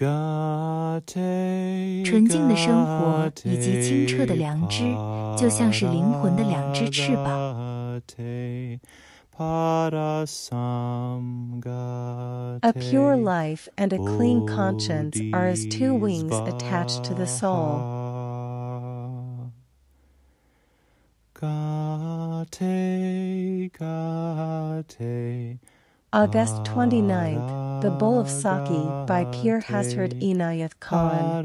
纯净的生活以及清澈的良知，就像是灵魂的两只翅膀。A pure life and a clean conscience are as two wings attached to the soul. August 29th, The Bowl of Saki by Pir Hazrat Inayat Khan.